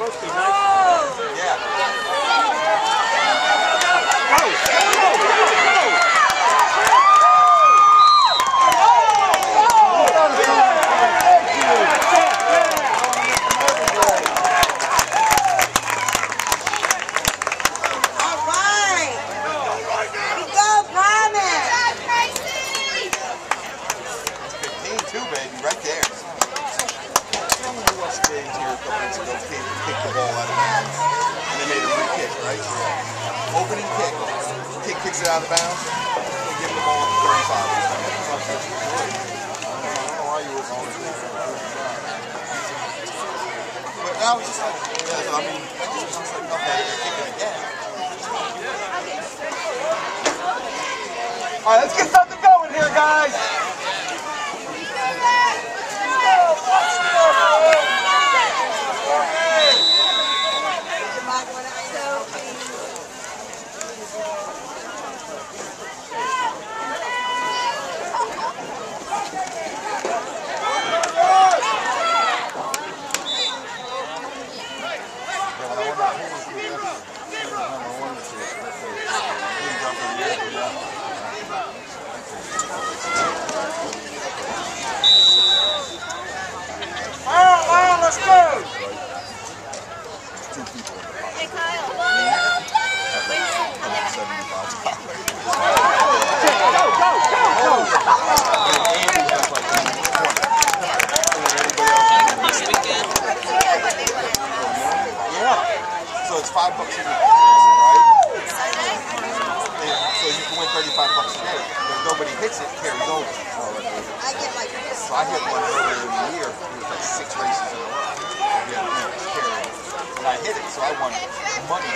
supposed to be nice. Oh. Yeah. Go, go, go, go. right there. kick, the ball out of bounds. And they free kick, right? Opening kick. Kick kicks it out of bounds. They give the ball to 35. But now it's just like, yeah, I mean, just like, okay, they're kicking again. All right, let's get something going here, guys. It's five bucks a week, right? And so you can win 35 bucks a day. If nobody hits it, carries over. I get like. So I hit one earlier in the year. It was like six races in a row. Yeah, yeah, it's. And I hit it, so I won money.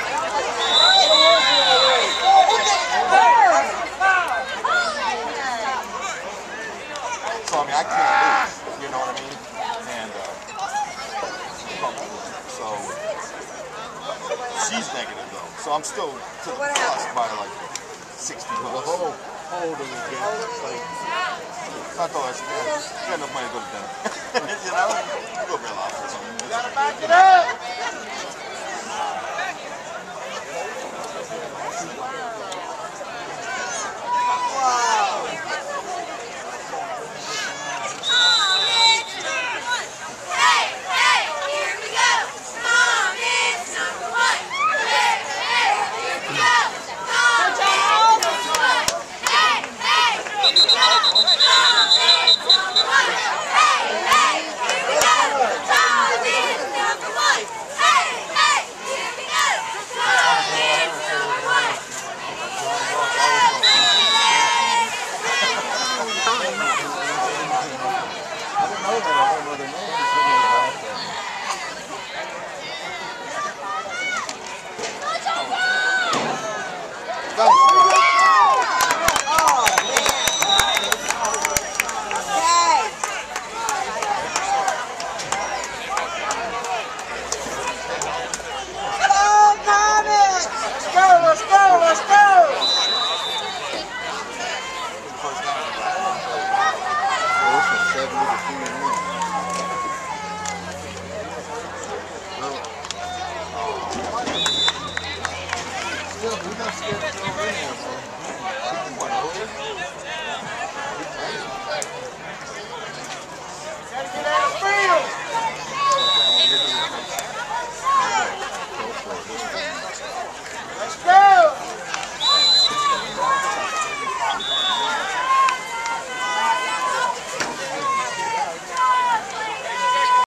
So I mean, I can't lose. You know what I mean? And uh, so she's negative though. So I'm still to the plus by like 60 bucks. Hold, hold them again. Like, I thought I said, yeah, you got enough money to go to dinner. you know, you go real office or something. Gotta back it up. Hey, hey, here we go. Mom is number one. Hey, hey, here we go. Mom is number one. Hey, hey, here we go. Mom is number one. Hey, hey, here we go. Mom is number one. Hey, hey, here we go. Mom is number one. I didn't know that a whole other name. Just didn't know about that. Let's go, let's go, let's go. First and 70 to 21. Still, we're not scared to throw in there, bro.